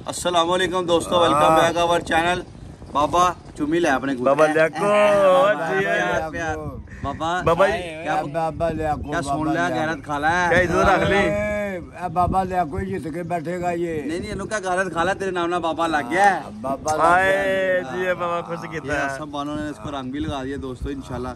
अस्सलाम वालेकुम दोस्तों वेलकम बैक आवर चैनल बाबा चुमी ले अपने बाबा देखो। बाबा बाबा जी, क्या बाबा क्या सुन लिया? गैरत खाला क्या है। इधर रख ली? बाबा लिया कोई जित के बैठेगा ये। नहीं नहीं इन्हों क्या गैरत खाला तेरे नाम ना बाबा लग गया बाबा आए जी ये बाबा खुश ये किया सब बानों ने इसको रंग भी लगा दिया दोस्तों इंशाल्लाह।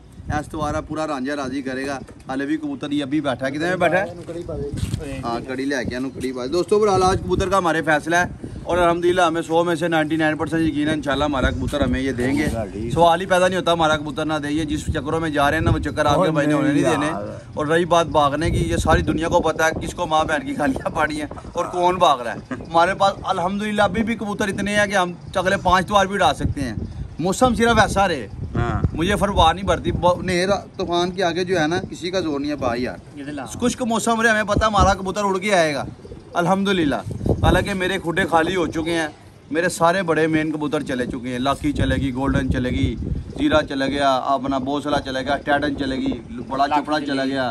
तुम्हारा पूरा रांझा राज़ी करेगा। हाले भी कबूतर ये अभी बैठा है। कितने में बैठा है? हाँ कड़ी ले कड़ी बात दोस्तों फ़िलहाल आज कबूतर का हमारे फैसला है। और अलहमदिल्ला हमें सौ में से 99 परसेंट यकीन है इंशाल्लाह हमारा कबूतर हमें ये देंगे। सवाल ही पैदा नहीं होता हमारा कबूतर ना दे ये जिस चक्करों में जा रहे हैं ना वो चक्कर आपके भाई ने होने नहीं देने। और रही बात भागने की ये सारी दुनिया को पता है किसको माँ बहन की खालियाँ पाड़ी हैं और कौन भाग रहा है। हमारे पास अल्हम्दुलिल्लाह अभी भी कबूतर इतने हैं कि हम अगले पाँच त्योहार भी उड़ा सकते हैं। मौसम सिर्फ़ ऐसा रहे। हाँ। मुझे फरवाह नहीं भरती तूफ़ान के आगे जो है ना किसी का ज़ोर नहीं है भाई यार। कुछ का मौसम रहे हमें पता हमारा कबूतर उड़ के आएगा। अल्हम्दुलिल्लाह। हालाँकि मेरे खुडे खाली हो चुके हैं। मेरे सारे बड़े मेन कबूतर चले चुके हैं। लाखी चलेगी गोल्डन चलेगी जीरा चला गया अपना बोसला चला गया टैटन चलेगी बड़ा चपड़ा चला गया।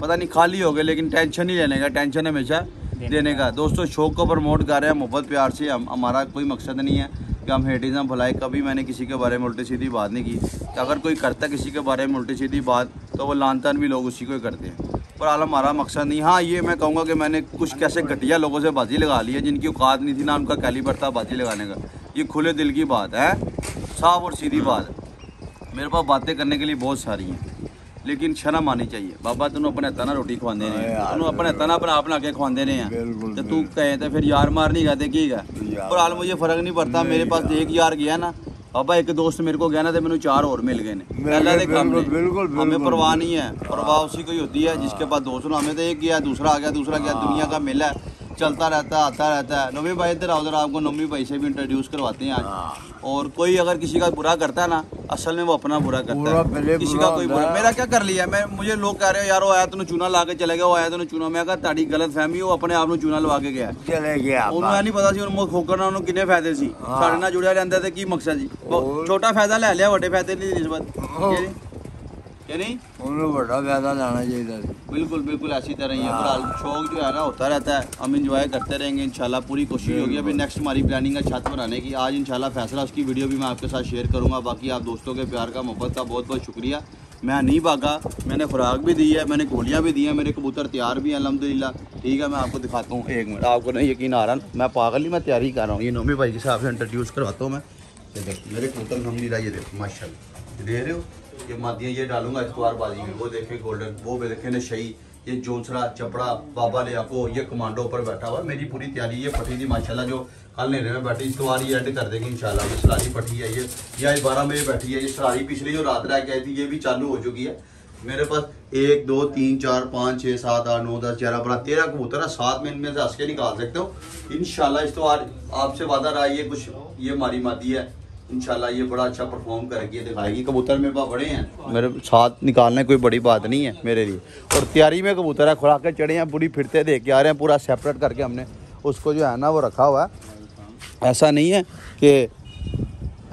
पता नहीं खाली हो गए लेकिन टेंशन नहीं लेने का टेंशन हमेशा देने का। दोस्तों शौक को प्रमोट कर रहे हैं मोहब्बत प्यार से। हम हमारा कोई मकसद नहीं है कि हम हेटिज़म भलाई कभी मैंने किसी के बारे में उल्टी सीधी बात नहीं की कि। अगर कोई करता किसी के बारे में उल्टी सीधी बात तो वो लानतान भी लोग उसी को ही करते हैं। पर आलम हमारा मकसद नहीं। हाँ ये मैं कहूँगा कि मैंने कुछ कैसे घटिया लोगों से बाजी लगा ली है जिनकी औकात नहीं थी ना उनका कैलिबर था बाजी लगाने का। ये खुले दिल की बात है साफ़ और सीधी बात। है मेरे पास बातें करने के लिए बहुत सारी हैं लेकिन शर्म आनी चाहिए। बाबा तूने अपने हत्था ना रोटी खवाते ने तूने अपने हत्था ना अपना आप ला के खवाते ने बिल्कुल, तो तू कहे तो फिर यार मार नहीं कहते की है और हाल मुझे फ़र्क नहीं पड़ता। मेरे पास एक यार गया ना बाबा एक दोस्त मेरे को कहना ना मैंने चार और मिल गए ने। पहले दे काम ने बिल्कुल, बिल्कुल, हमें। परवाह नहीं है परवाह उसी को ही होती है जिसके पास दोस्त हो हमें तो एक गया दूसरा आ गया दूसरा गया दुनिया का मेला है। चलता रहता है आता रहता है नवी भाई इधर आओ उधर आपको नवी भाई से भी इंट्रोड्यूस करवाते हैं आज और कोई अगर किसी का बुरा करता है ना असल में वो अपना बुरा करता पूरा पहले है किसी बुरा का कोई होता बुरा है। मेरा क्या कर लिया मैं मुझे लोग कह रहे हो यार वो आया तूने चूना ला के चले गया वो आया तूने चूना मैं कहा ताड़ी गलत फहमी वो अपने आप ਨੂੰ ਚੂਨਾ ਲਵਾ ਕੇ ਗਿਆ चले गया ਉਹਨੂੰ ਇਹ ਨਹੀਂ ਪਤਾ ਸੀ ਉਹਨੂੰ ਖੋਕਰ ਨਾਲ ਉਹਨੂੰ ਕਿੰਨੇ ਫਾਇਦੇ ਸੀ ਸਾਡੇ ਨਾਲ ਜੁੜਿਆ ਰਹਿੰਦਾ ਤੇ ਕੀ ਮਕਸਦ ਜੀ ਉਹ ਛੋਟਾ ਫਾਇਦਾ ਲੈ ਲਿਆ ਵੱਡੇ ਫਾਇਦੇ ਦੀ ਨਿਸਬਤ ਕਿ ਨਹੀਂ? कि नहीं? बड़ा लाना चाहिए बिल्कुल बिल्कुल ऐसी तरह ही है। फ़िलहाल शौक जो है ना होता रहता है। हम इंजॉय करते रहेंगे इंशाल्लाह पूरी कोशिश होगी। अभी नेक्स्ट हमारी प्लानिंग है छत बनाने की। आज इंशाल्लाह फैसला उसकी वीडियो भी मैं आपके साथ शेयर करूँगा। बाकी आप दोस्तों के प्यार का मोहब्बत का बहुत बहुत शुक्रिया। मैं नहीं भागा मैंने खुराक भी दी है मैंने गोलियाँ भी दी हैं मेरे कबूतर तैयार भी हैं अलहमदिल्ला ठीक है मैं आपको दिखाता हूँ। एक मिनट आपको नहीं यकीन आ रहा मैं पागल ही मैं तैयारी कर रहा हूँ। ये नोमी भाई के साथ इंट्रोड्यूस करवाता हूँ मैं। मेरे कबूतर अलहमदिल्ला ये देखो ये देख रहे हो? ये मादियाँ ये डालूँगा इतवार बाजी में। वो देखे गोल्डन वो भी देखे नशई ये जोनसरा चपड़ा, बाबा ले आपको ये कमांडो पर बैठा हुआ मेरी पूरी तैयारी ये फटी थी, माशाल्लाह जो कल नेरे में बैठी इतवार ही एंड कर देंगे इंशाल्लाह। ये सरारी फटी है ये। या बारह में बैठी है, ये सरारी पिछली जो रात रह आई थी, ये भी चालू हो चुकी है। मेरे पास एक, दो, तीन, चार, पाँच छः सात, आठ, नौ, दस, ग्यारह, बारह, तेरह कबूतर है। सात में इनमें से हंस के निकाल सकते हो। इनशाला इस तो आपसे वादा रहा, ये कुछ, ये मारी मादी है। इंशाल्लाह ये बड़ा अच्छा परफॉर्म करेगी दिखाएगी। कबूतर मेरे पास बड़े हैं। मेरे साथ निकालने कोई बड़ी बात नहीं है मेरे लिए। और तैयारी में कबूतर है खुराकें चढ़े हैं पूरी फिरते देख के आ रहे हैं पूरा सेपरेट करके हमने उसको जो है ना वो रखा हुआ है। ऐसा नहीं है कि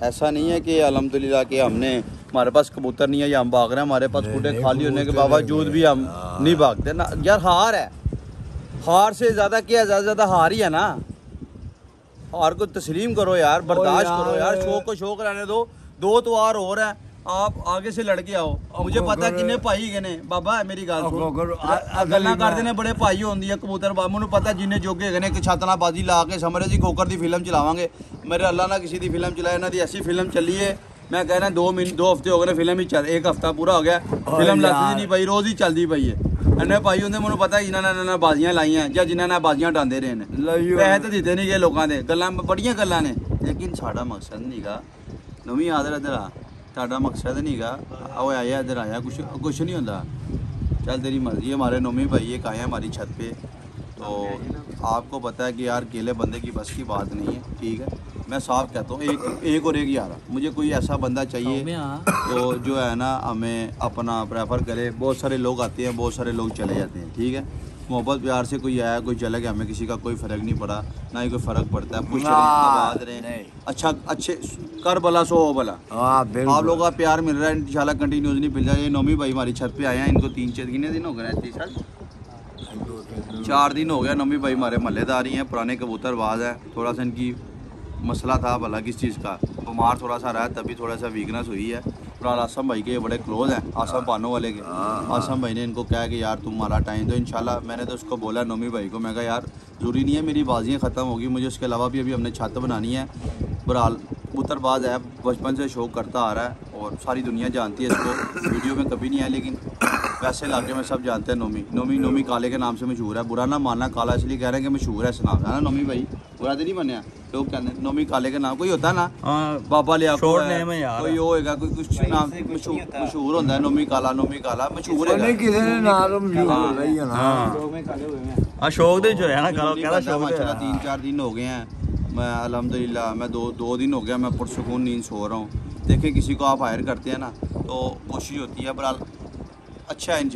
ऐसा नहीं है कि अलहमदिल्ला के हमने हमारे पास कबूतर नहीं है या हम भाग रहे हैं हमारे पास खुटे खाली होने के बावजूद भी हम नहीं भागते। ना यार हार है। हार से ज़्यादा क्या ज़्यादा ज़्यादा हार ही है ना। हार को तस्लीम करो यार बर्दाश्त करो यार शोक को शौक रहने दो। दो त्योहार हो रहा है। आप आगे से लड़के आओ। मुझे पता कि भाई गए ने। बाबा मेरी गल गल्ला करते ने बड़े भाई होंगी कबूतर बाबू ने पता जिन्हें जोगे गए ने कि छातनाबाजी ला के समरे जी गोकर की फ़िल्म चलावे मेरे अल्लाह ने किसी की फ़िल्म चलाई इन्हों की ऐसी फ़िल्म चली है। मैं कह रहा दो मिनट दो हफ़्ते हो गए फ़िल्म ही चल एक हफ़्ता पूरा हो गया। फ़िल्म लगती नहीं पाई रोज ही चलती पई है। ਲੱਗਦੀ ਯਾਰ। ਨਹੀਂ ਪਈ ਰੋਜ਼ ਹੀ ਚੱਲਦੀ ਪਈ ਏ ਇੰਨੇ ਭਾਈ ਹੁੰਦੇ ਮੈਨੂੰ ਪਤਾ ਜਿਨ੍ਹਾਂ ਨੇ ਇਹਨਾਂ ਨਾਲ ਬਾਜ਼ੀਆਂ ਲਾਈਆਂ ਜਾਂ ਜਿਨ੍ਹਾਂ ਨਾਲ ਬਾਜ਼ੀਆਂ ਡਾਂਦੇ ਰਹੇ ਨੇ ਲਈਓ। ਪੈਸੇ ਤਾਂ ਦਿੱਤੇ ਨਹੀਂ ਗਏ ਲੋਕਾਂ ਦੇ ਗੱਲਾਂ ਬੜੀਆਂ ਗੱਲਾਂ ਨੇ ਲੇਕਿਨ ਸਾਡਾ ਮਕਸਦ ਨਹੀਂਗਾ ਨਵੀਂ ਆਦਰ ਇਧਰ ਆ ਸਾਡਾ ਮਕਸਦ ਨਹੀਂਗਾ ਆਓ ਆਇਆ ਇਧਰ ਆਇਆ ਕੁਛ ਕੁਛ ਨਹੀਂ ਹੁੰਦਾ चल तेरी मर्जी है हमारे नोमी भाई एक आए हैं हमारी छत पे तो आपको पता है कि यार अकेले बंदे की बस की बात नहीं है ठीक है मैं साफ़ कहता हूँ एक एक और एक यार मुझे कोई ऐसा बंदा चाहिए तो जो है ना हमें अपना प्रेफर करे। बहुत सारे लोग आते हैं बहुत सारे लोग चले जाते हैं ठीक है? मोहब्बत प्यार से कोई आया कोई चला गया हमें किसी का कोई फ़र्क नहीं पड़ा ना ही कोई फ़र्क पड़ता है। रहें नहीं। अच्छा अच्छे कर भला सो हो भला। हाँ आप लोगों का प्यार मिल रहा है इंशाल्लाह कंटिन्यूसली मिल जाए ये नौमी भाई हमारी छत पे आए हैं इनको तीन चार कितने दिन हो गए हैं तीन साल चार दिन हो गया नमी भाई हमारे महल्लेदार ही हैं पुराने कबूतरबाज हैं। थोड़ा सा इनकी मसला था भला किस चीज़ का। बीमार थोड़ा सा रहा तभी थोड़ा सा वीकनेस हुई है। फ़िलहाल आसम भाई के बड़े क्लोज हैं आसम पानो वाले के। आसम भाई ने इनको कहा कि यार तुम्हारा टाइम तो इंशाल्लाह मैंने तो उसको बोला नोमी भाई को मैं कहा यार ज़रूरी नहीं है मेरी बाजियाँ ख़त्म होगी मुझे उसके अलावा भी अभी हमने छत बनानी है। बहरहाल कबूतरबाज है बचपन से शौक करता आ रहा है और सारी दुनिया जानती है इसको। वीडियो में कभी नहीं है लेकिन वैसे इलाके में सब जानते हैं नोमी। नोमी नोमी काले के नाम से मशहूर है बुरा ना मानना काला इसलिए कह रहे हैं कि मशहूर है इस नाम है ना नोमी भाई? बुरा तो नहीं मानया? लोग नौमी काले का नाम कोई होता ना? हाँ, बाबा लिया कोई होएगा कोई कुछ नाम मशहूर होता है नौमी काला नौमी काला मशहूर किसी हाँ। ना हाँ। अशोक तो जो है ना तीन चार दिन हो गए हैं। मैं अलहमदिल्ला मैं दो दो दिन हो गया मैं पुरसकून नींद सो रहा हूँ। देखें किसी को आप हायर करते हैं ना तो कोशिश होती है बरहाल अच्छा है इन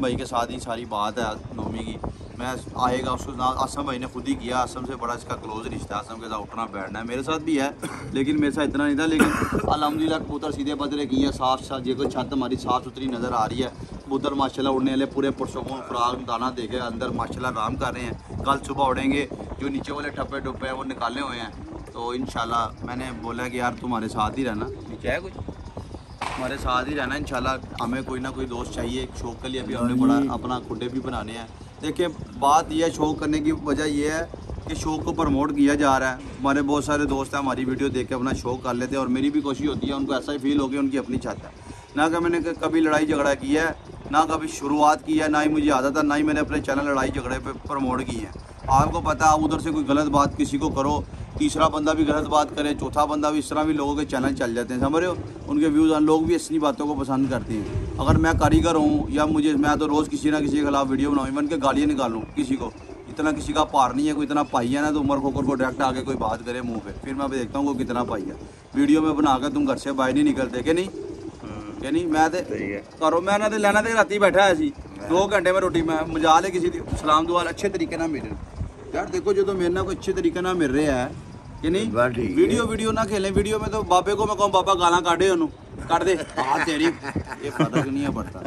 भाई के साथ ही सारी बात है नौमी की। मैं आएगा उसको आसम भाई ने खुद ही किया। आसम से बड़ा इसका क्लोज रिश्ता है। आसम के साथ उठना बैठना है। मेरे साथ भी है लेकिन मेरे साथ इतना नहीं था। लेकिन अलहमदिल्ला कबूतर सीधे बदरे की है साफ़ साफ़ ये कोई छत हमारी साफ़ सुथरी नज़र आ रही है। कबूतर माशाल्लाह उड़ने वाले पूरे पुरसकून खुराक दाना दे के अंदर माशाल्लाह आराम कर रहे हैं। कल सुबह उड़ेंगे। जो नीचे वाले ठप्पे टुप्पे हैं वो निकाले हुए हैं। तो इन मैंने बोला कि यार तुम्हारे साथ ही रहना। नीचे है कुछ? हमारे साथ ही रहना इंशाल्लाह। हमें कोई ना कोई दोस्त चाहिए। शौक के लिए भी हमने बड़ा अपना खुडे भी बनाने हैं। देखिए, बात यह शौक करने की वजह यह है कि शो को प्रमोट किया जा रहा है। हमारे बहुत सारे दोस्त हैं, हमारी वीडियो देख के अपना शो कर लेते हैं और मेरी भी कोशिश होती है, उनको ऐसा ही फील हो गया उनकी अपनी छत है। ना कि मैंने कभी लड़ाई झगड़ा किया है, ना कभी शुरुआत की है, ना ही मुझे आदत है ना ही मैंने अपने चैनल लड़ाई झगड़े पर प्रमोट की है। आपको पता है, आप उधर से कोई गलत बात किसी को करो तीसरा बंदा भी गलत बात करे चौथा बंदा भी इस तरह भी लोगों के चैनल चल जाते हैं समझ रहे हो? उनके व्यूज़ लोग भी इसी बातों को पसंद करते हैं। अगर मैं कारीगर हूँ या मुझे मैं तो रोज़ किसी ना किसी के खिलाफ वीडियो बनाऊँ इवन के गालियाँ निकालूँ किसी को इतना किसी का पार नहीं है कोई इतना पाई है ना तो उमर खोकर को डायरेक्ट आके कोई बात करे मुँह पर फिर मैं देखता हूँ वो कितना पाई है। वीडियो में बना कर तुम घर से बाहर नहीं निकलते कि नहीं? कि नहीं? मैं तो करो मैं ना ते तो रात ही बैठा है सी दो घंटे में रोटी मैं मज़ा ले किसी सलाम दुआल अच्छे तरीके ना मिले यार देखो जो तो मेरे ना कोई अच्छे तरीके ना मिल रहे हैं कि नहीं? वीडियो वीडियो ना खेलें। वीडियो में तो बापे को मैं कहूँ बापा गाला काटे उन्होंने काट दे। हाँ तेरी। ये फ़र्क नहीं है पड़ता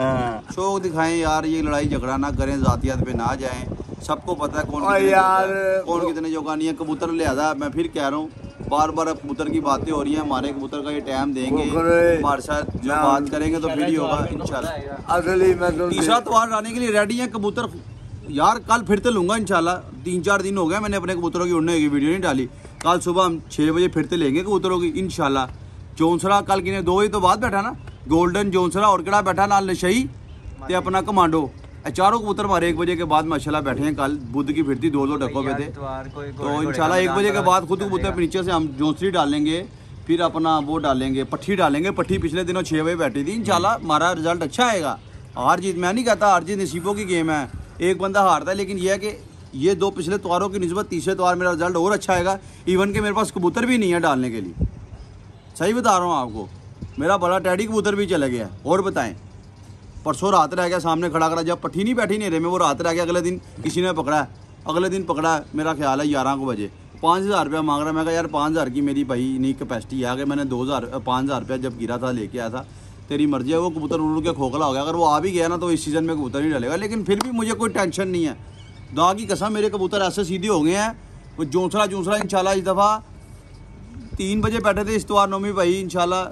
शोक दिखाएँ यार ये लड़ाई झगड़ा ना करें जातियात पे ना जाएँ। सबको पता है कौन कितने यार। कौन कितने जोगानी है। कबूतर लिहाजा मैं फिर कह रहा हूँ बार बार कबूतर की बातें हो रही है। हमारे कबूतर का ये टाइम देंगे। हमारे साथ जो बात करेंगे तो फिर ही होगा इंशाल्लाह। टी के लिए रेडी है कबूतर। यार कल फिर तो लूँगा इंशाल्लाह। तीन चार दिन हो गए मैंने अपने कबूतरों की उड़ने की वीडियो नहीं डाली। कल सुबह हम छः बजे फिर तो लेंगे कबूतरों की इंशाल्लाह। जोनसरा कल किने दो बजे तो बाद बैठा ना? गोल्डन जोनसरा और केड़ा बैठा नाल नशई ते अपना कमांडो। चारों कबूतर हमारे एक बजे के बाद माशाल्लाह बैठे हैं कल। बुद्ध की फिरती दो दो डकों पे थे। तो इंशाल्लाह एक बजे के बाद खुद कबूतर नीचे से हम जोंसरी डालेंगे फिर अपना वो डालेंगे पट्टी डालेंगे। पट्टी पिछले दिनों छः बजे बैठी थी। इंशाल्लाह हमारा रिज़ल्ट अच्छा आएगा। हार जीत मैं नहीं कहता हार जीत नसीबों की गेम है। एक बंदा हारता है लेकिन यह है कि ये दो पिछले त्योहारों की नस्बत तीसरे त्योहार मेरा रिज़ल्ट और अच्छा आएगा। इवन के मेरे पास कबूतर भी नहीं है डालने के लिए। सही बता रहा हूँ आपको। मेरा बड़ा टैडी कबूतर भी चला गया और बताएँ, परसों रात रह गया सामने खड़ा करा। जब पट्टी नहीं बैठी नेरे में, वो रात रह गया, अगले दिन किसी ने पकड़ा अगले दिन पकड़ा है। मेरा ख्याल है ग्यारह को बजे। पाँच हज़ार रुपया मांग रहा मैं कहा, यार, पाँच हज़ार की मेरी भाई नहीं कैपेसिटी है। अगर मैंने दो हज़ार, पाँच हज़ार रुपया जब गिरा था, लेके आया था। तेरी मर्ज़ी है, वो कबूतर उड़ के खोखला हो गया। अगर वो आ भी गया ना तो इस सीज़न में कबूतर नहीं डलेगा। लेकिन फिर भी मुझे कोई टेंशन नहीं है। दाग की कसम, मेरे कबूतर ऐसे सीधे हो गए हैं। वो जोंसरा जोंसरा इंशाल्लाह इस दफ़ा। तीन बजे बैठे थे इस त्योहार नौमी भाई, इंशाल्लाह।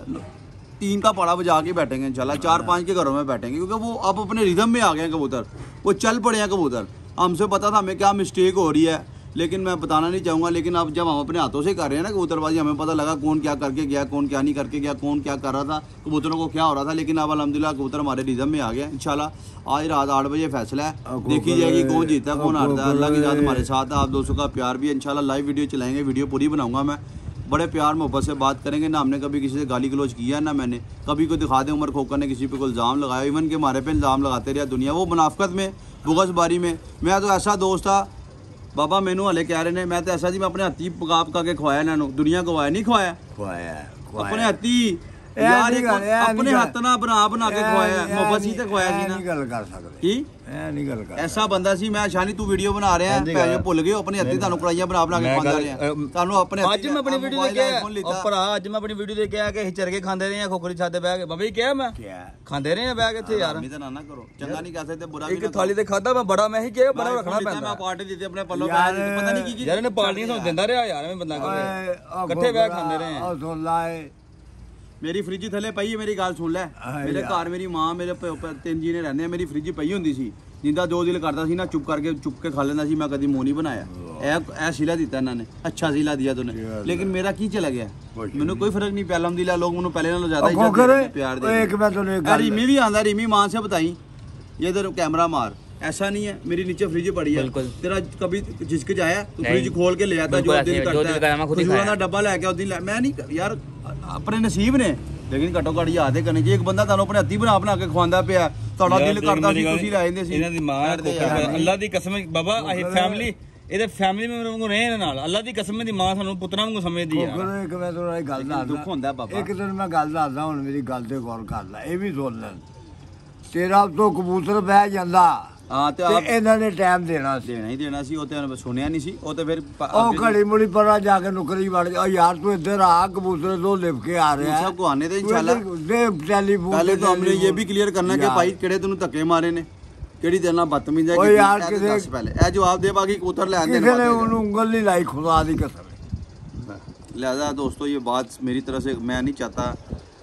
तीन का पड़ा बजा के बैठेंगे, इंशाल्लाह। चार पाँच के घरों में बैठेंगे, क्योंकि वो अब अपने रिदम में आ गए हैं कबूतर। वो चल पड़े हैं कबूतर। हमसे पता था हमें क्या मिस्टेक हो रही है। लेकिन मैं बताना नहीं चाहूँगा लेकिन अब जब हम अपने हाथों से कर रहे हैं ना कबूतरबाजी हमें पता लगा कौन क्या करके गया कौन क्या नहीं करके गया कौन क्या कर रहा था कबूतरों को क्या हो रहा था लेकिन अब अलहमदिल्ला कबूतर हमारे रिदम में आ गया इंशाल्लाह। आज रात आठ बजे फैसला है देखी जाएगी कौन जीता कौन हारता है। अल्लाह की जात हमारे साथ है आप दोस्तों का प्यार भी इंशाल्लाह लाइव वीडियो चलाएँगे वीडियो पूरी बनाऊँगा मैं। बड़े प्यार मोहब्बत से बात करेंगे ना हमने कभी किसी से गाली गलोच किया ना मैंने कभी को दिखा दे उमर खोकर ने किसी पे कोई इल्ज़ाम लगाया इवन के हमारे पे इल्ज़ाम लगाते रहे दुनिया वो मुनाफ्कत में बुगसबारी में। मैं तो ऐसा दोस्त था ਬਾਬਾ ਮੈਨੂੰ ਹਲੇ ਕਹਿ ਰਹੇ ਨੇ ਮੈਂ ਤਾਂ ਐਸਾ ਜੀ ਮੈਂ ਆਪਣੇ ਹੱਥੀ ਪਕਾ ਪਕਾ ਕੇ ਖਵਾਇਆ ਇਹਨਾਂ ਨੂੰ। ਦੁਨੀਆ ਗਵਾਇਆ ਨਹੀਂ ਖਵਾਇਆ ਖਵਾਇਆ। ਆਪਣੇ ਹੱਥੀ ਯਾਰ ਨਹੀਂ ਇਹ ਨਹੀਂ ਆਪਣੇ। ਹੱਥ ਨਾਲ ਬਣਾ ਬਣਾ ਕੇ ਖਵਾਇਆ ਮੁਹੱਬਤ ਸੀ ਨਹੀਂ- ਤੇ ਖਵਾਇਆ ਸੀ ਨਹੀਂ ਨਾ। ਗੱਲ ਕਰ ਸਕਦੇ। ਕੀ? ਇਹ ਨਹੀਂ ਗੱਲ ਕਰ ਐਸਾ ਬੰਦਾ ਸੀ ਮੈਂ ਸ਼ਾਨੀ ਤੂੰ ਵੀਡੀਓ ਬਣਾ ਰਿਹਾ ਭੈਣ ਭੁੱਲ ਗਏ ਆਪਣੇ ਹੱਥੀ ਤੁਹਾਨੂੰ ਕੜਾਈਆਂ ਬਣਾ ਬਣਾ ਕੇ ਖਵਾਉਂਦਾ ਰਿਹਾ। ਤੁਹਾਨੂੰ ਆਪਣੇ ਅੱਜ ਮੈਂ ਆਪਣੀ ਵੀਡੀਓ ਲਿੱਤਾ। ਉਹ ਭਰਾ ਅੱਜ ਮੈਂ ਆਪਣੀ ਵੀਡੀਓ ਦੇਖਿਆ ਕਿ ਅਸੀਂ ਚਰਗੇ ਖਾਂਦੇ ਰਹੇ ਆ ਖੋਖਰੀ ਤੇ ਬਹਿ ਕੇ। ਬਾਬਾ ਜੀ ਕਿਹਾ ਮੈਂ ਖਾਂਦੇ ਰਹੇ ਆ ਬਹਿ ਕੇ ਇੱਥੇ ਯਾਰ। ਤਾਂ ਨਾ ਨਾ ਕਰੋ ਚੰਗਾ ਨਹੀਂ ਕਹਿ ਸਕਦੇ ਬੁਰਾ ਵੀ ਇੱਕ ਥਾਲੀ ਤੇ ਖਾਦਾ ਮੈਂ ਬੜਾ ਮੈਂ ਹੀ ਕਿਹਾ ਕਰੋ। ਬੜਾ ਰੱਖਣਾ ਪੈਂਦਾ। ਮੈਂ ਪਾਰਟੀ ਦਿੱਤੀ ਆਪਣੇ ਪੱਲੋਂ ਪਤਾ ਨਹੀਂ ਕੀ ਕੀ ਯਾਰ ਇਹਨੇ ਪਾਰਟੀਆਂ ਤੁਹਾਨੂੰ ਦਿੰਦਾ ਰਿਹਾ ਯਾਰ ਐਵੇਂ ਬੰਦਾ ਕਰੇ ਇਕੱਠੇ ਬਹਿ ਕੇ ਖਾਂਦੇ ਰਹੇ। ਆ ਸੁਣ ਲਾਏ ਮੇਰੀ ਫ੍ਰਿਜ ਥੱਲੇ ਪਈ ਹੈ ਮੇਰੀ ਗੱਲ ਸੁਣ ਲੈ ਮੇਰੇ ਘਰ ਮੇਰੀ ਮਾਂ ਮੇਰੇ ਤਿੰਨ ਜੀ ਨੇ ਰਹਿੰਦੇ ਆ ਮੇਰੀ ਫ੍ਰਿਜ ਪਈ ਹੁੰਦੀ ਸੀ ਜਿੰਦਾ ਜੋ ਦਿਲ ਕਰਦਾ ਸੀ ਨਾ ਚੁੱਪ ਕਰਕੇ ਚੁੱਪ ਕੇ ਖਾ ਲੈਂਦਾ ਸੀ ਮੈਂ ਕਦੀ ਮੂੰਹ ਨਹੀਂ ਬਣਾਇਆ ਇਹ ਇਹ ਸਿਲਾ ਦਿੱਤਾ ਇਹਨਾਂ ਨੇ ਅੱਛਾ ਸਿਲਾ ਦਿਆ ਤੂੰ ਲੇਕਿਨ ਮੇਰਾ ਕੀ ਚਲਾ ਗਿਆ ਮੈਨੂੰ ਕੋਈ ਫਰਕ ਨਹੀਂ ਪਿਆ ਅਲਹਮਦੁਲਿਲਾ ਲੋਕ ਮੈਨੂੰ ਪਹਿਲੇ ਨਾਲੋਂ ਜ਼ਿਆਦਾ ਇੱਜ਼ਤ ਪਿਆਰ ਦੇ ਇੱਕ ਮੈਂ ਤੁਹਾਨੂੰ ਇੱਕ ਗੱਲ ਰੀਮੀ ਵੀ ਆਂਦਾ ਰੀਮੀ ਮਾਂ ਸੇ ਬਤਾਈ ਇਧਰ ਕੈਮਰਾ ਮਾਰ ऐसा नहीं है मेरी नीचे फ्रिज पड़ी है तेरा कभी झिझक जाया तो फ्रिज खोल के ले आता जो दिल करता है खुजूरा का डब्बा लेके उस दिन मैं नहीं यार ਆਪਣੇ ਨਸੀਬ ਨੇ। ਲੇਕਿਨ ਘੱਟੋ ਘੱਟ ਯਾਦ ਹੈ ਕਰਨੀ ਜੇ ਇੱਕ ਬੰਦਾ ਤੁਹਾਨੂੰ ਆਪਣੇ ਹੱਥੀ ਬਣਾ ਬਣਾ ਕੇ ਖਵਾਉਂਦਾ ਪਿਆ ਤੁਹਾਡਾ ਦਿਲ ਕਰਦਾ ਸੀ ਤੁਸੀਂ ਲੈ ਜਾਂਦੇ ਸੀ। ਇਹਨਾਂ ਦੀ ਮਾਂ। ਅੱਲਾ ਦੀ ਕਸਮ ਬਾਬਾ ਅਸੀਂ ਫੈਮਿਲੀ ਇਹਦੇ ਫੈਮਿਲੀ ਮੈਂਬਰ ਵਾਂਗੂ ਰਹੇ ਇਹਨਾਂ ਨਾਲ। ਅੱਲਾ ਦੀ ਕਸਮ ਦੀ ਮਾਂ ਸਾਨੂੰ ਪੁੱਤਰਾਂ ਵਾਂਗੂ ਸਮਝਦੀ ਹੈ ਕੋਕਰ ਇੱਕ ਮੈਂ ਤੁਹਾਨੂੰ ਗੱਲ ਦੱਸਦਾ ਦੁੱਖ ਹੁੰਦਾ ਬਾਬਾ। ਇੱਕ ਦਿਨ ਮੈਂ ਗੱਲ ਦੱਸਦਾ ਹੁਣ ਮੇਰੀ ਗੱਲ ਤੇ ਗੌਰ ਕਰ ਲੈ ਇਹ ਵੀ ਸੁਣ ਲੈ। ਤੇਰਾ ਤੋਂ ਕਬੂਤਰ ਬਹਿ ਜਾਂਦਾ। ਹਾਂ ਤੇ ਤੇ ਆਪ ਇਹਨਾਂ ਨੇ ਟਾਈਮ ਦੇਣਾ ਸੀ ਦੇਣਾ ਹੀ ਦੇਣਾ ਸੀ ਉਹ ਤੇ ਸੁਣਿਆ ਨਹੀਂ ਸੀ ਉਹ ਤੇ ਫਿਰ ਪ- ਉਹ ਅੱਗੇ- ਘੜੀ ਮੁੜੀ ਪਰਾਂ ਜਾ ਕੇ ਨੁਕਰੀ ਵੜ ਜਾ ਯਾਰ ਤੂੰ ਇੱਧਰ ਆ ਕਬੂਤਰ ਤੋਂ ਲਿਪ ਕੇ ਆ ਰਿਹਾ सब को आने दे ਤੂੰ इंशाल्लाह ਇੱਧਰ ਦੇ ਟੈਲੀਫੋਨ पहले ਤੇ तो हमने ये भी ਟੈਲੀਫੋਨ। क्लियर करना कि यार, भाई केड़े तेन धक्के मारे ने केड़ी तेरे नाल बदतमीज है ओए कि यार, ए ते किसे- दस पहले ए जवाब दे बाकी कबूतर ले आंदे ਕਿਸੇ ਨੇ ਉਹਨੂੰ ਉਂਗਲ ਨਹੀਂ ਲਾਈ ਖੁਦਾ ਦੀ ਕਸਮ लिहाजा दोस्तों ये बात मेरी तरफ से मैं नहीं चाहता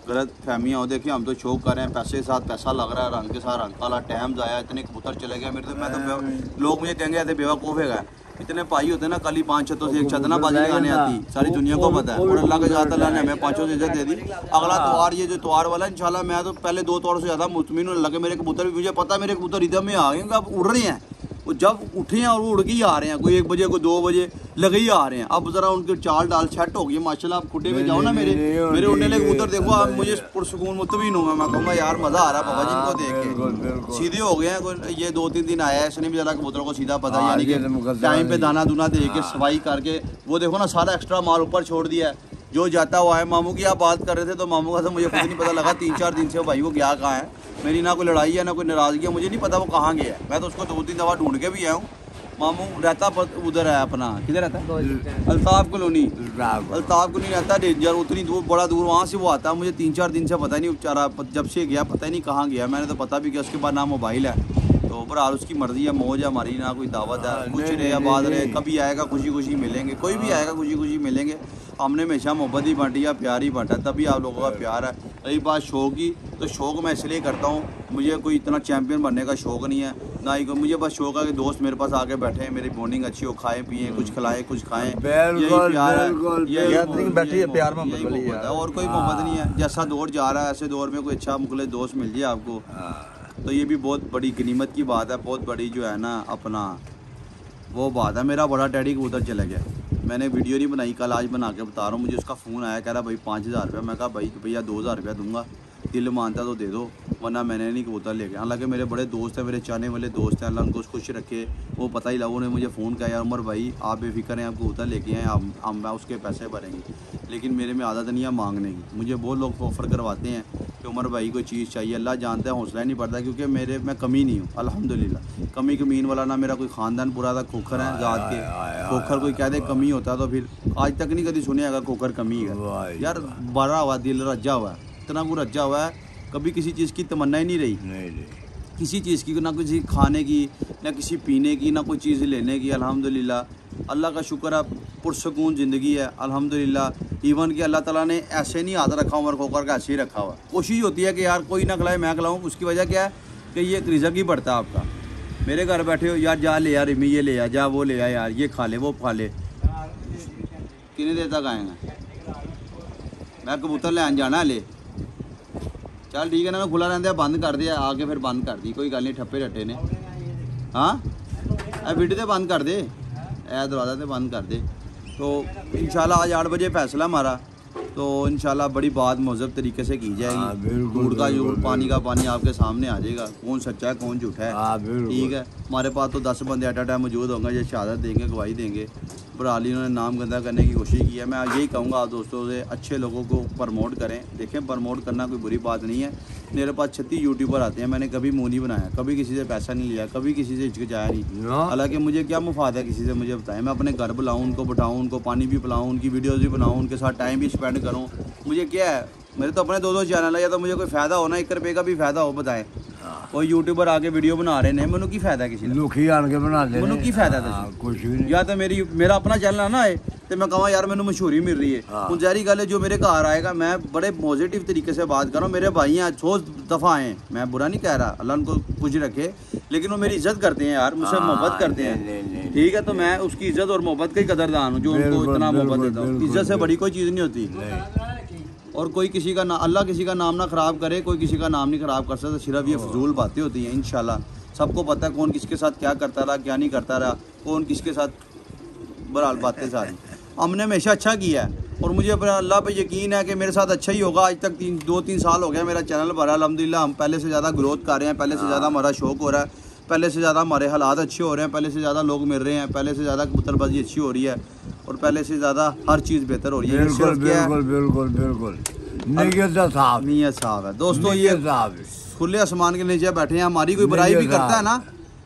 गलत फहमियाँ हो देखिए हम तो शौक कर रहे हैं पैसे के साथ पैसा लग रहा है रंग के साथ रंग काला टाइम जाया इतने कबूतर चले गए मेरे तो मैं तो लोग मुझे कहेंगे ऐसे बेवकूफ़ है इतने पाई होते ना कल ही पाँच छतों से एक छत ना बाजी लगाने आती सारी दुनिया को पता है। और अल्लाह के जात अल्लाह ने हमें पाँचों से इज़्ज़त दे दी। अगला त्योहार ये जो त्योहार वाला इंशाल्लाह मैं तो पहले दो त्योहार से ज़्यादा मुतमिन होने लगे मेरे कबूतर भी मुझे पता है मेरे कबूतर इधर में आ गए अब उड़ रहे हैं। वो जब उठे हैं और वो उड़ के ही आ रहे हैं कोई एक बजे कोई दो बजे लगे ही आ रहे हैं। अब जरा उनकी चाल डाल सेट हो गई माशाल्लाह आप खुडे में जाओ ना मेरे। मेरे उड़ने लगे कबूतर देखो आप मुझे पुरसकून मुतमिन हूँ मैं कहूँगा यार मज़ा आ रहा है बाबा जी को देख के। सीधे हो गए हैं ये दो तीन दिन आया है इसने भी जरा कबूतरों को सीधा पता हाँ, यानी तो कि टाइम पे दाना दूना दे के सफ़ाई करके वो देखो ना सारा एक्स्ट्रा माल ऊपर छोड़ दिया है। जो जाता हुआ है मामू की आप बात कर रहे थे तो मामू का तो मुझे खुद नहीं पता लगा तीन चार दिन से वो भाई वो गया कहाँ है? मेरी ना कोई लड़ाई है ना कोई नाराज़गी है मुझे नहीं पता वो कहाँ गया है। मैं तो उसको दो तीन दफ़ा ढूंढ के भी आया हूँ। मामू रहता उधर है अपना किधर रहता है? अल्ताफ कॉलोनी। अल्ताफ। को नहीं रहता डेंजर उतनी दूर बड़ा दूर वहाँ से वो आता है मुझे तीन चार दिन से पता नहीं बेचारा जब से गया पता ही नहीं कहाँ गया मैंने तो पता भी किया उसके बाद ना मोबाइल है। बहरहाल उसकी मर्ज़ी है मौज है हमारी ना कोई दावत है। हाँ, कुछ रहे आबाद रहे कभी आएगा खुशी खुशी मिलेंगे। कोई भी आएगा खुशी खुशी मिलेंगे। हमने हमेशा मोहब्बत ही बांटी है प्यार ही बांटा तभी आप लोगों का प्यार है। रही बात शौक की तो शौक मैं इसलिए करता हूँ मुझे कोई इतना चैंपियन बनने का शौक नहीं है ना ही कोई मुझे बस शौक है कि दोस्त मेरे पास आके बैठे हैं मेरी बॉन्डिंग अच्छी हो खाएँ पिए कुछ खिलाएँ कुछ खाएँ। यही प्यार है। बैठी है प्यार है। और कोई मोहब्बत नहीं है जैसा दौर जा रहा है ऐसे दौर में कोई अच्छा मुखले दोस्त मिल जाए आपको। तो ये भी बहुत बड़ी गनीमत की बात है, बहुत बड़ी जो है ना अपना वो बात है। मेरा बड़ा डैडी कबूतर चला गया। मैंने वीडियो नहीं बनाई, कल आज बना के बता रहा हूँ, मुझे उसका फ़ोन आया, कह रहा भाई पाँच हज़ार रुपया। मैं कहा भाई, भैया दो हज़ार रुपया दूँगा। दिल मानता तो दे दो वरना मैंने नहीं कबूतर ले गया हालाँकि मेरे बड़े दोस्त हैं मेरे चाहने वाले दोस्त हैं अल्लाह उनको खुश रखे। वो पता ही लगा उन्होंने मुझे फ़ोन किया यार उमर भाई आप बेफिक्र हैं आप कबूतर लेके आए हम हम मैं उसके पैसे भरेंगे। लेकिन मेरे में आदत नहीं है मांगने की। मुझे बहुत लोग ऑफ़र करवाते हैं कि उमर भाई कोई चीज़ चाहिए। अल्लाह जानता है हौसला नहीं पड़ता क्योंकि मेरे मैं कमी नहीं हूँ। अल्हम्दुलिल्लाह। कमी कमीन वाला ना मेरा कोई ख़ानदान पूरा था खोखर है जात के। खोखर कोई कह दे कमी होता तो फिर आज तक नहीं कभी सुने अगर खोखर कमी है। यार बड़ा हुआ दिल रजा हुआ। है इतना वो रज्जा हुआ है कभी किसी चीज़ की तमन्ना ही नहीं रही। नहीं नहीं किसी चीज़ की ना किसी खाने की ना किसी पीने की ना कोई चीज़ लेने की अल्हम्दुलिल्लाह। अल्लाह का शुक्र है पुरसकून ज़िंदगी है अल्हम्दुलिल्लाह। इवन कि अल्लाह ताला ने ऐसे नहीं हाथ रखा उमर खोकर का ऐसे ही रखा हुआ। कोशिश होती है कि यार कोई ना खिलाए मैं खिलाऊँ उसकी वजह क्या है कि ये एक रिजक ही बढ़ता है आपका। मेरे घर बैठे हो यार जा ले यार इमी ये ले आ जा वो ले आ यार ये खा ले वो खा ले। कितनी देर तक आएँगे? मैं कबूतर लैन जाना ले। ਚੱਲ ਠੀਕ ਹੈ ਨਾ ਖੁੱਲਾ ਰਹਿੰਦਾ ਬੰਦ ਕਰ ਦੇ ਆ ਕੇ ਫਿਰ ਬੰਦ ਕਰ ਦੀ ਕੋਈ ਗੱਲ ਨਹੀਂ ਠੱਪੇ ਰੱਟੇ ਨੇ ਹਾਂ ਇਹ ਵੀਡੀਓ ਤੇ ਬੰਦ कर दे ए दरवाज़ा से बंद कर दे तो इंशाल्लाह आज आठ बजे फैसला हमारा तो इंशाल्लाह बड़ी बात महजब तरीके से की हाँ, जाएगी बिल्कुल, दूध का बिल्कुल, झूठ पानी का पानी आपके सामने आ जाएगा कौन सच्चा है कौन झूठा है हाँ, बिल्कुल। ठीक है हमारे पास तो दस बंदे एट टाइम मौजूद होंगे जो शहादत देंगे गवाही देंगे बराली उन्होंने नाम गंदा करने की कोशिश की है। मैं यही कहूँगा आप दोस्तों से अच्छे लोगों को प्रमोट करें। देखें प्रमोट करना कोई बुरी बात नहीं है। मेरे पास छत्तीस यूट्यूबर आते हैं मैंने कभी मुँह नहीं बनाया कभी किसी से पैसा नहीं लिया कभी किसी से हिचकिचाया नहीं। ना हालाँकि मुझे क्या मुफाद है किसी से मुझे बताएँ। मैं अपने घर बुलाऊँ उनको बैठाऊँ उनको पानी भी पिलाऊँ उनकी वीडियोज़ भी बनाऊँ उनके साथ टाइम भी स्पेंड करूँ। मुझे क्या है मेरे तो अपने दो दो चैनल है या तो मुझे कोई फ़ायदा हो ना एक रुपये का भी फ़ायदा हो बताएं कोई यूट्यूबर आके वीडियो बना रहे हैं मैंने की फ़ायदा है किसी का ਲੋਕੀ ਆਣ ਕੇ ਬਣਾਉਂਦੇ ਮੈਨੂੰ ਕੀ ਫਾਇਦਾ ਦੱਸੋ? ਹਾਂ, ਕੁਛ ਵੀ ਨਹੀਂ ਜਾਂ ਤਾਂ ਮੇਰੀ ਮੇਰਾ ਆਪਣਾ ਚੈਨਲ ਹੈ ਨਾ ਇਹ ਤੇ मैं कहा यार मैंने मशहूरी मिल रही है हाँ। उन जहरी गल है जो मेरे घर आएगा मैं बड़े पॉजिटिव तरीके से बात कर रहा हूँ मेरे भाई हैं सौ दफ़ा आए हैं। मैं बुरा नहीं कह रहा अल्लाह उनको कुछ रखे लेकिन वो मेरी इज्जत करते हैं यार मुझसे हाँ, मोहब्बत करते नहीं, नहीं, हैं नहीं। ठीक है तो मैं उसकी इज्जत और मोहब्बत का ही कदरदान हूँ जो उनको बिल्कुल, इतना मोहब्बत बिल्कुल, देता हूँ बिल्कुल, इज्जत से बिल्कुल। बड़ी कोई चीज़ नहीं होती और कोई किसी का ना अल्लाह किसी का नाम ना ख़राब करे कोई किसी का नाम नहीं ख़राब कर सकता सिर्फ़ ये फजूल बातें होती हैं इन सबको पता है कौन किसके साथ क्या करता रहा क्या नहीं करता रहा कौन किसके साथ बहरहाल बातें सारी। हमने हमेशा अच्छा किया है और मुझे अपने अल्लाह पे यकीन है कि मेरे साथ अच्छा ही होगा। आज तक तीन दो तीन साल हो गया मेरा चैनल भरा अलहमदिल्ला हम पहले से ज़्यादा ग्रोथ कर रहे हैं पहले से ज़्यादा हमारा शौक हो रहा है पहले से ज़्यादा हमारे हालात अच्छे हो रहे हैं पहले से ज़्यादा लोग मिल रहे हैं पहले से ज़्यादा कबूतरबाजी अच्छी हो रही है। और पहले से ज़्यादा हर चीज़ बेहतर हो रही है। बिल्कुल बिल्कुल बिल्कुल साहब है। दोस्तों ये खुले आसमान के नीचे बैठे हैं हमारी कोई बुराई भी करता है ना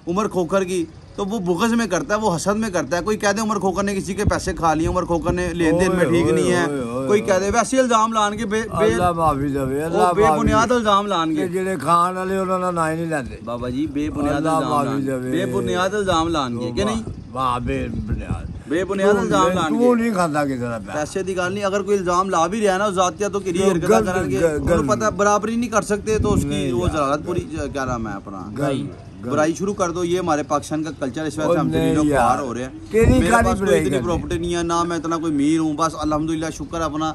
उमर खोखर की तो वो बुगज में करता है वो हसद में करता है। कोई कह दे उमर खोकर ने किसी के पैसे खा लिए उमर खोकर ने लेन देन में ठीक नहीं है। कोई कह दे वैसे इल्ज़ाम लान के बेबुनियाद इल्ज़ाम लान के। ਜਿਹੜੇ खान वाले उन्होंने ना ही नहीं लेते बाबा जी बेबुनियाद इल्ज़ाम ਇਲਜ਼ਾਮ ਲਾਨ ਬੇਬੁਨਿਆਦ ਇਲਜ਼ਾਮ ਲਾਨ ਕੇ ਕਿ ਨਹੀਂ ਵਾਹ ਬੇਬੁਨਿਆਦ बेबुनियाद इल्जाम लान ਤੂੰ के ਨਹੀਂ ਖਾਂਦਾ ਕਿਸੇ ਦਾ ਪੈਸਾ पैसे की गल नहीं अगर कोई इल्जाम ला भी रहा है ना जातिया तो किरी तो हरकत गलत- करेंगे ग- उन्हें गलत- पता है बराबरी नहीं कर सकते तो उसकी नहीं वो यार। जलालत पूरी क्या नाम है अपना गल- गल- बुराई शुरू कर दो ये हमारे पाकिस्तान का कल्चर इस वजह से हम ओ नहीं जलीलो यार। ख्वार हो रहे हैं तेरी मेरे खाली पास कोई बुराई इतनी करनी। प्रॉपर्टी नहीं है ना मैं इतना कोई मीर हूँ बस अल्हम्दुलिल्लाह शुक्र अपना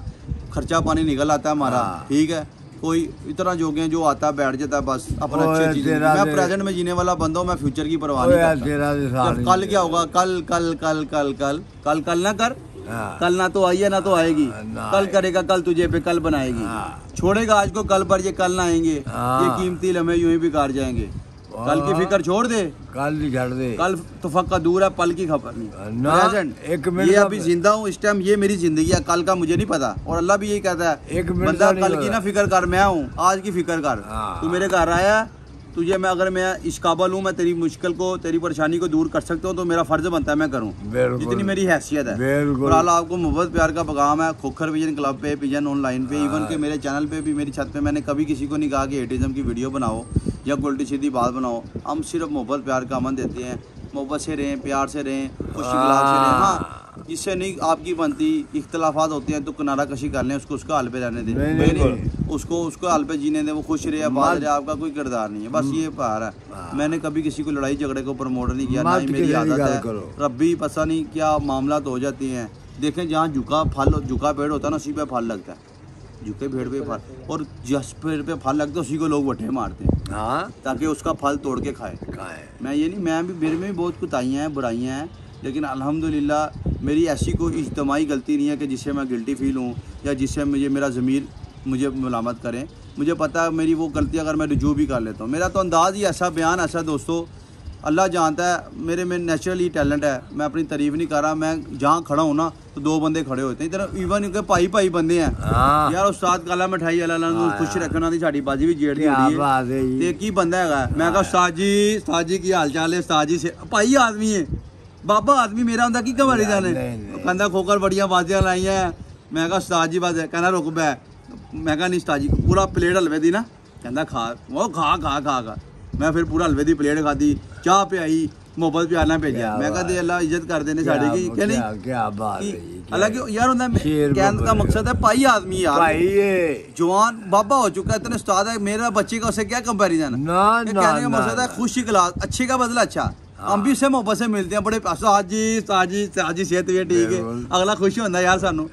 खर्चा पानी निकल आता है हमारा हाँ। ठीक है कोई इतना जोगे जो आता है बैठ जाता है बस अपना अच्छे चीज़। मैं प्रेजेंट में जीने वाला बंदा हूँ मैं फ्यूचर की परवाह नहीं करता। कल क्या होगा? कल कल कल कल कल कल कल ना कर। कल ना तो आई है ना तो आएगी। कल करेगा कल तुझे पे कल बनाएगी। छोड़ेगा आज को कल पर ये कल ना आएँगे। ये कीमती लम्हे यूँ ही बिगाड़ जाएँगे। कल की हाँ। फ़िक्र छोड़ दे। कल छोड़ दे। कल तो फक्का दूर है पल की खबर नहीं। एक मिनट ये अभी ज़िंदा हूँ इस टाइम ये मेरी ज़िंदगी है कल का मुझे नहीं पता। और अल्लाह भी यही कहता है एक बंदा कल की ना फ़िक्र कर मैं हूँ आज की फ़िक्र कर। हाँ। तू मेरे घर आया तुझे मैं अगर मैं इस काबल हूँ मैं तेरी मुश्किल को तेरी परेशानी को दूर कर सकता हूँ तो मेरा फ़र्ज़ बनता है मैं करूँ। जितनी मेरी हैसियत है। बिल्कुल। फ़िलहाल आपको मोहब्बत प्यार का पगाम है। खोखर विजन क्लब पे विजन ऑनलाइन पे इवन के मेरे चैनल पे भी मेरी छत पे मैंने कभी किसी को नहीं कहा कि एटिज्म की वीडियो बनाओ या उल्टी सीधी बात बनाओ। हम सिर्फ़ मोहब्बत प्यार का अमन देते हैं। मोहब्बत से रहें प्यार से रहें खुशी से रहें हाँ। जिससे नहीं आपकी बनती इख्तलाफात होते हैं तो किनारा कशी कर लें उसको उसका हाल पे रहने दें। नहीं, नहीं, उसको उसको हाल पे जीने दें वो खुश रहे आबाद रहे आपका कोई किरदार नहीं है। बस ये प्यार है। मैंने कभी किसी को लड़ाई झगड़े को प्रमोट नहीं किया ना ही मेरी आदत है। रब्बी पता नहीं क्या मामला तो हो जाती हैं। देखें जहाँ झुका फल झुका पेड़ होता है ना उसी पे फल लगता है। झुके पेड़ पे फल। और जिस पेड़ पे फल लगता है उसी को लोग वठे मारते हैं। हाँ। ताकि उसका फल तोड़ के खाए। खाए। मैं ये नहीं मैं भी मेरे में भी बहुत कुताइयाँ हैं बुराइयाँ हैं लेकिन अल्हम्दुलिल्लाह मेरी ऐसी कोई इज्तमाही गलती नहीं है कि जिससे मैं गिल्टी फील हूँ या जिससे मुझे मेरा ज़मीर मुझे मलामत करें। मुझे पता है मेरी वो गलती अगर मैं रिजू भी कर लेता हूँ। मेरा तो अंदाज़ ही ऐसा बयान ऐसा दोस्तों अल्लाह जानता है मेरे में नेचुरली टैलेंट है मैं अपनी तारीफ़ नहीं कर रहा मैं जहाँ खड़ा हूँ ना तो दो बंदे खड़े होते हैं। इधर इवन के भाई भाई बंदे हैं। यार उस्ताद काला मिठाई खुश रखना साडी बाजी भी जेड़ है। की तो बंदा हैगा। मैं उस्ताद जी उस्ताद जी की हाल चाल है उस्ताद जी से भाई आदमी है। बाबा आदमी मेरा होंदा की घबरी जाने? कहंदा खोकर बड़ियाँ बाजियाँ लाइयाँ मैं कहा उस्ताद जी बाज कहना रुक बै। मैं नहीं उस्ताद जी पूरा प्लेट हलवे दी ना? कहना खा वो खा खा खा खा। ਦੀ ਨਾ ਕਹਿੰਦਾ ਖਾ ਉਹ ਖਾ ਖਾ ਖਾ ਖਾ ਮੈਂ ਫਿਰ ਪੂਰਾ ਹਲਵੇ ਦੀ ਪਲੇਟ ਖਾਦੀ ਚਾਹ ਪਿਆਈ ਮੁਹੱਬਤ ਪਿਆਰ ਨਾਲ ਭੇਜਿਆ ਕਿਆ ਮੈਂ ਕਹਾ ਬਾਤ ਦੇ ਅੱਲਾ ਇੱਜ਼ਤ ਕਰਦੇ ਨੇ ਸਾਡੀ ਕੀ ਕਿ ਨਹੀਂ ਕੀ ਬਾਤ ਹੈ कि- ਜੀ हालांकि यार होता है शेर कहने का बब्बर। मकसद है पाई आदमी यार ਭਾਈ ਇਹ जवान बाबा हो चुका है इतने उस्ताद है मेरा बच्चे का उससे क्या कंपैरिजन है ना ये ना कहने का ना, मकसद है ना। खुशी क्लास अच्छे का बदला अच्छा हम भी उससे मोहब्बत से मिलते हैं बड़े उस्ताद जी उस्ताद जी उस्ताद जी सेहत भी है, ठीक है बिल्कुल। अगला खुशी होता है यार सानू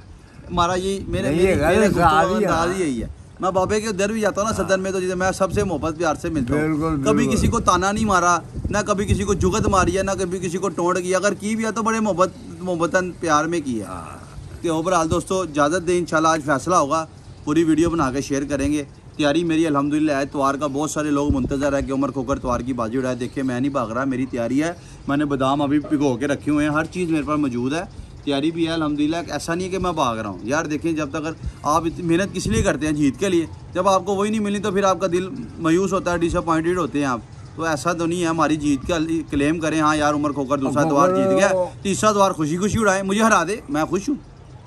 हमारा ये मेरे नहीं, मेरे ये गलत मेरे उस्ताद गुफ्तगू ही है। अंदाज ही यही है मैं बाबे के उधर भी जाता हूँ ना सदन में तो जैसे मैं सबसे मोहब्बत प्यार से मिलता हूँ। कभी किसी को ताना नहीं मारा ना कभी किसी को जुगत मारी है ना कभी किसी को टोंट किया अगर की भी है तो बड़े मोहब्बत मोहब्बतन प्यार में किया है। तो ओवरऑल दोस्तों इजाज़त दें इंशाल्लाह आज फैसला होगा। पूरी वीडियो बना के शेयर करेंगे। तैयारी मेरी अल्हम्दुलिल्लाह है। त्वार का बहुत सारे लोग मुंतज़र है कि उमर खोकर त्वार की बाजी उड़ाए। देखिए मैं नहीं भाग रहा मेरी तैयारी है। मैंने बादाम अभी भिगो के रखे हुए हैं हर चीज़ मेरे पास मौजूद है। तैयारी भी है अलहमदिल्ला ऐसा नहीं है कि मैं भाग रहा हूँ यार देखें जब तक अगर आप इतनी मेहनत किस लिए करते हैं जीत के लिए जब आपको वही नहीं मिली तो फिर आपका दिल मायूस होता है डिसअपॉइंटेड होते हैं आप तो ऐसा तो नहीं है हमारी जीत का क्लेम करें हाँ यार उमर खोकर दूसरा द्वार जीत गया तीसरा द्वार खुशी खुशी उड़ाए मुझे हरा दे मैं खुश हूँ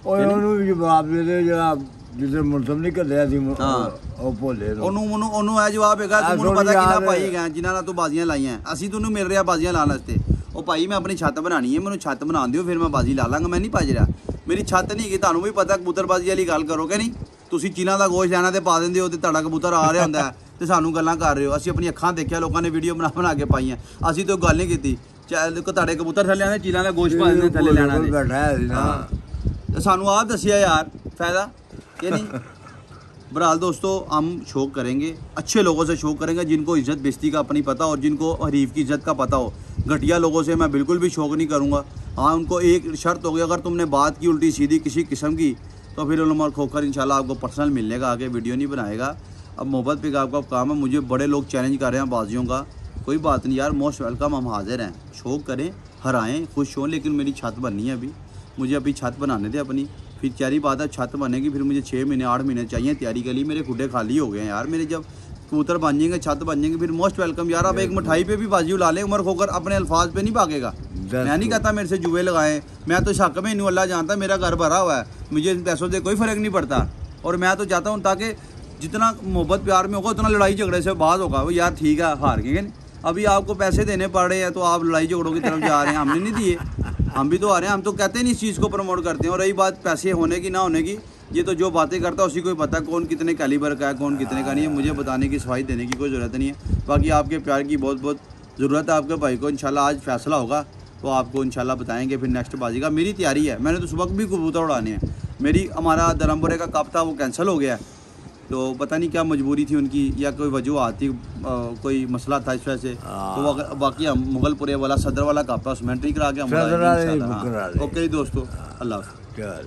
ਓਏ ਉਹਨੂੰ ਵੀ ਜਵਾਬ ਦੇ ਦੇ ਜਿਹੜਾ ਜਿੱਦੇ ਮੁਲਜ਼ਮ ਨਹੀਂ ਕੱਢਿਆ ਸੀ ਮ- ਹਾਂ। ਉਹ ਭੋਲੇ ਨੂੰ ਉਹਨੂੰ ਉਹਨੂੰ ਉਹਨੂੰ ਇਹ ਜਵਾਬ ਹੈਗਾ ਆ ਤੂੰ ਮੈਨੂੰ ਥੋੜ੍ਹੀ ਪਤਾ ਕਿੰਨਾ ਯਾਦ ਭਾਈ ਹੈ। ਹੈਗਾ ਜਿਨ੍ਹਾਂ ਨਾਲ ਤੂੰ ਬਾਜ਼ੀਆਂ ਲਾਈਆਂ ਅਸੀਂ ਤੈਨੂੰ ਮਿਲ ਰਿਹਾ ਬਾਜ਼ੀਆਂ ਲਾਉਣ ਵਾਸਤੇ ਉਹ ਭਾਈ ਮੈਂ ਆਪਣੀ ਛੱਤ ਬਣਾਣੀ ਹੈ ਮੈਨੂੰ ਛੱਤ ਬਣਾਉਣ ਦਿਓ ਫਿਰ ਮੈਂ ਬਾਜ਼ੀ ਲਾ ਲਾਂਗਾ ਮੈਂ ਨਹੀਂ ਭੱਜ ਰਿਹਾ ਮੇਰੀ ਛੱਤ ਨਹੀਂ ਹੈਗੀ ਤੁਹਾਨੂੰ ਵੀ ਪਤਾ ਕਬੂਤਰਬਾਜ਼ੀ ਵਾਲੀ ਗੱਲ ਕਰੋ ਕਿ ਨਹੀਂ ਤੁਸੀਂ ਚੀਨਾ ਦਾ ਗੋਸ਼ਤ ਲੈਣਾ ਤੇ ਪਾ ਦਿੰਦੇ ਹੋ ਤੇ ਤੁਹਾਡਾ ਕਬੂਤਰ ਆ ਰਿਹਾ ਹੁੰਦਾ ਹੈ ਤੇ ਸਾਨੂੰ ਗੱਲਾਂ ਕਰ ਰਹੇ ਹੋ ਅਸੀਂ ਆਪਣੀ ਅੱਖਾਂ ਦੇਖਿਆ ਲੋਕਾਂ ਨੇ ਵੀਡੀਓ ਬਣਾ ਬਣਾ ਕੇ ਪਾਈਆਂ ਅਸੀਂ ਤਾਂ ਗੱਲ ਨਹੀਂ ਕੀਤੀ ਚਾਹੇ ਕੋ ਤੁਹਾਡੇ ਕਬੂਤਰ ਥੱਲੇ ਆਣੇ ਚੀਨਾ ਦਾ ਗੋਸ਼ਤ ਪਾ ਦਿੰਦੇ ਥੱਲੇ ਲੈਣਾ ਕੋਲ ਨੇ ਬੈਠਾ ਹੈ ਸੀ ਨਾ हाँ। तो सानू आप दसिया यार फायदा कि नहीं बहरहाल दोस्तों हम शौक करेंगे अच्छे लोगों से शौक करेंगे जिनको इज्जत बेस्ती का अपनी पता हो और जिनको हरीफ की इज्जत का पता हो घटिया लोगों से मैं बिल्कुल भी शौक नहीं करूँगा। हाँ उनको एक शर्त होगी, अगर तुमने बात की, उल्टी सीधी किसी किस्म की तो फिर उमर खोकर इंशाल्लाह आपको पर्सनल मिलने का आगे वीडियो नहीं बनाएगा। अब मोहब्बत पे आपका काम है, मुझे बड़े लोग चैलेंज कर रहे हैं बाजियों का। कोई बात नहीं यार मोस्ट वेलकम हम हाजिर हैं। शौक करें हराएँ खुश हों, लेकिन मेरी छत बननी है अभी। मुझे अभी छत बनाने थे अपनी। फिर तैयारी बात है, छत बनेगी, फिर मुझे छः महीने, आठ महीने चाहिए तैयारी के लिए। मेरे खुडे खाली हो गए हैं यार, मेरे जब कबूतर बन जाएँगे छत बन जाएँगे फिर मोस्ट वेलकम यार अब एक मिठाई पे भी बाजी उड़ा ले उमर खोकर अपने अल्फाज पे नहीं भागेगा। मैं नहीं कहता मेरे से जुए लगाएँ। मैं तो शक में नहीं अल्लाह जानता मेरा घर भरा हुआ है। मुझे इन पैसों से कोई फ़र्क नहीं पड़ता। और मैं तो चाहता हूँ ताकि जितना मोहब्बत प्यार में होगा उतना लड़ाई झगड़े से बाद होगा। वो यार ठीक है हार गए नहीं? अभी आपको पैसे देने पड़ रहे हैं तो आप लड़ाई झगड़ों की तरफ़ जा रहे हैं। हमने नहीं दिए। हम भी तो आ रहे हैं। हम तो कहते नहीं इस चीज़ को प्रमोट करते हैं। और रही बात पैसे होने की ना होने की ये तो जो बातें करता है उसी को ही पता है कौन कितने कैलिबर का है कौन कितने का नहीं है। मुझे बताने की सफ़ाई देने की कोई ज़रूरत नहीं है। बाकी आपके प्यार की बहुत बहुत ज़रूरत है आपके भाई को इंशाल्लाह आज फैसला होगा। तो आपको इंशाल्लाह बताएँगे फिर नेक्स्ट बाजी का। मेरी तैयारी है मैंने तो सुबह भी कबूतर उड़ाने हैं। मेरी हमारा धर्मपुरे का कप था वो कैंसिल हो गया है। तो पता नहीं क्या मजबूरी थी उनकी या कोई वजह थी कोई मसला था इस वजह से? तो अगर बाकी हम मुगलपुरे वाला सदर वाला कप था उसमें एंट्री करा के हम हाँ। ओके दोस्तों अल्लाह हाफ़िज़। चल।